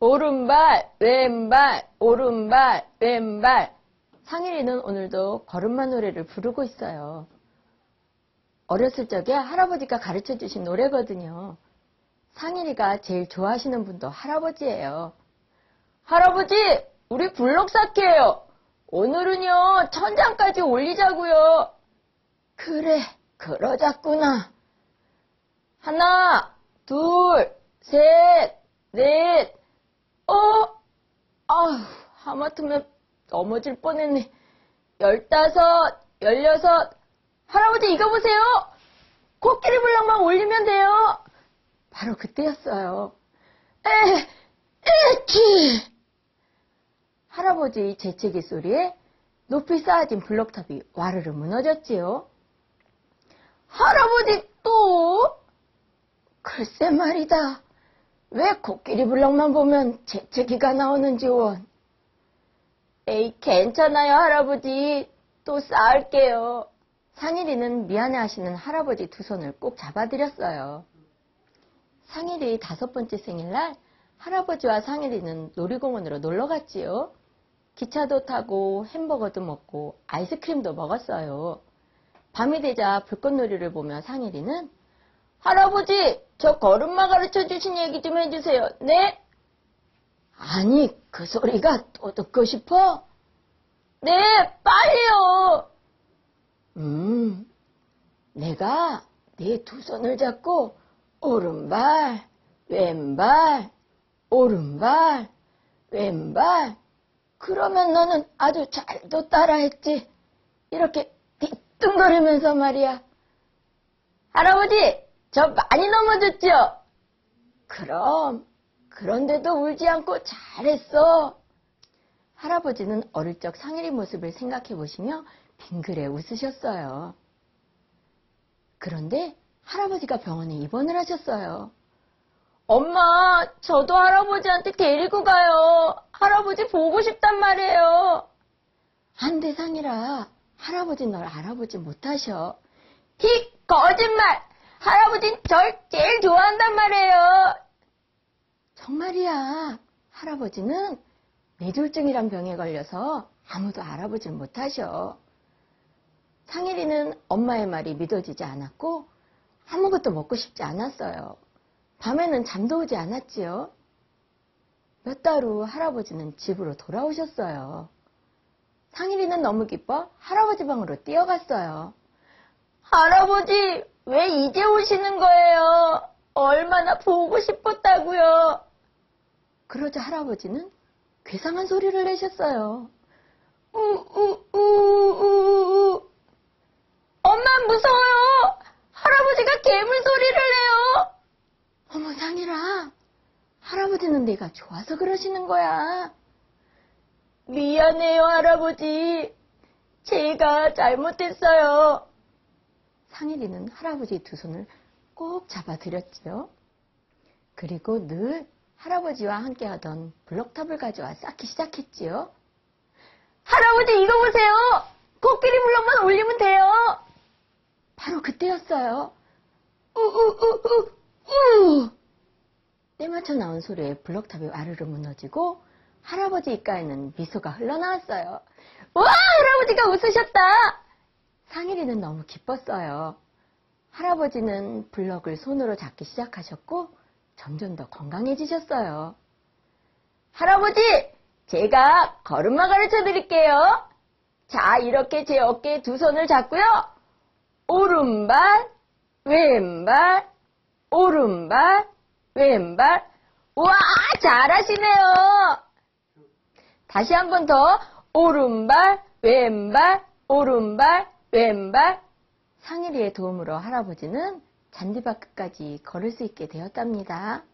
오른발, 왼발, 오른발, 왼발. 상일이는 오늘도 걸음마 노래를 부르고 있어요. 어렸을 적에 할아버지가 가르쳐 주신 노래거든요. 상일이가 제일 좋아하시는 분도 할아버지예요. 할아버지, 우리 블록 쌓기예요. 오늘은요, 천장까지 올리자고요. 그래, 그러자꾸나. 하나, 둘, 셋, 넷, 어? 아휴, 하마터면 넘어질 뻔했네. 열다섯, 열여섯. 할아버지 이거 보세요. 코끼리 블럭만 올리면 돼요. 바로 그때였어요. 에, 에치! 할아버지 재채기 소리에 높이 쌓아진 블럭탑이 와르르 무너졌지요. 할아버지 또? 글쎄 말이다. 왜 코끼리 블럭만 보면 재채기가 나오는지 원. 에이, 괜찮아요, 할아버지. 또 쌓을게요. 상일이는 미안해 하시는 할아버지 두 손을 꼭 잡아드렸어요. 상일이 다섯 번째 생일날 할아버지와 상일이는 놀이공원으로 놀러 갔지요. 기차도 타고 햄버거도 먹고 아이스크림도 먹었어요. 밤이 되자 불꽃놀이를 보며 상일이는 할아버지, 저 걸음마 가르쳐 주신 얘기 좀 해주세요. 네? 아니, 그 소리가 또 듣고 싶어? 네, 빨리요! 음, 내가 네 두 손을 잡고 오른발, 왼발, 오른발, 왼발. 그러면 너는 아주 잘도 따라했지. 이렇게 뒤뚱거리면서 말이야. 할아버지, 저 많이 넘어졌죠? 그럼, 그런데도 울지 않고 잘했어. 할아버지는 어릴 적 상일이 모습을 생각해 보시며 빙그레 웃으셨어요. 그런데 할아버지가 병원에 입원을 하셨어요. 엄마, 저도 할아버지한테 데리고 가요. 할아버지 보고 싶단 말이에요. 안 돼, 상일아. 할아버지 널 알아보지 못하셔. 히, 거짓말! 할아버진 절 제일 좋아한단 말이에요. 정말이야. 할아버지는 뇌졸중이란 병에 걸려서 아무도 알아보질 못하셔. 상일이는 엄마의 말이 믿어지지 않았고 아무것도 먹고 싶지 않았어요. 밤에는 잠도 오지 않았지요. 몇 달 후 할아버지는 집으로 돌아오셨어요. 상일이는 너무 기뻐 할아버지 방으로 뛰어갔어요. 할아버지, 왜 이제 오시는 거예요? 얼마나 보고 싶었다고요. 그러자 할아버지는 괴상한 소리를 내셨어요. 우우우우우 엄마 무서워요. 할아버지가 괴물 소리를 내요. 어머 상일아, 할아버지는 내가 좋아서 그러시는 거야. 미안해요 할아버지. 제가 잘못했어요. 상일이는 할아버지 두 손을 꼭 잡아드렸지요. 그리고 늘 할아버지와 함께 하던 블럭탑을 가져와 쌓기 시작했지요. 할아버지 이거 보세요. 코끼리 블럭만 올리면 돼요. 바로 그때였어요. 우우우우 우 때맞춰 나온 소리에 블럭탑이 와르르 무너지고 할아버지 입가에는 미소가 흘러나왔어요. 와 할아버지가 웃으셨다. 상일이는 너무 기뻤어요. 할아버지는 블럭을 손으로 잡기 시작하셨고 점점 더 건강해지셨어요. 할아버지, 제가 걸음마 가르쳐 드릴게요. 자, 이렇게 제 어깨에 두 손을 잡고요. 오른발, 왼발, 오른발, 왼발. 우와, 잘하시네요. 다시 한 번 더. 오른발, 왼발, 오른발, 왼발. 상일이의 도움으로 할아버지는 잔디밭 끝까지 걸을 수 있게 되었답니다.